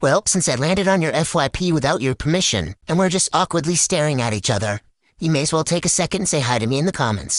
Well, since I landed on your FYP without your permission, and we're just awkwardly staring at each other, you may as well take a second and say hi to me in the comments.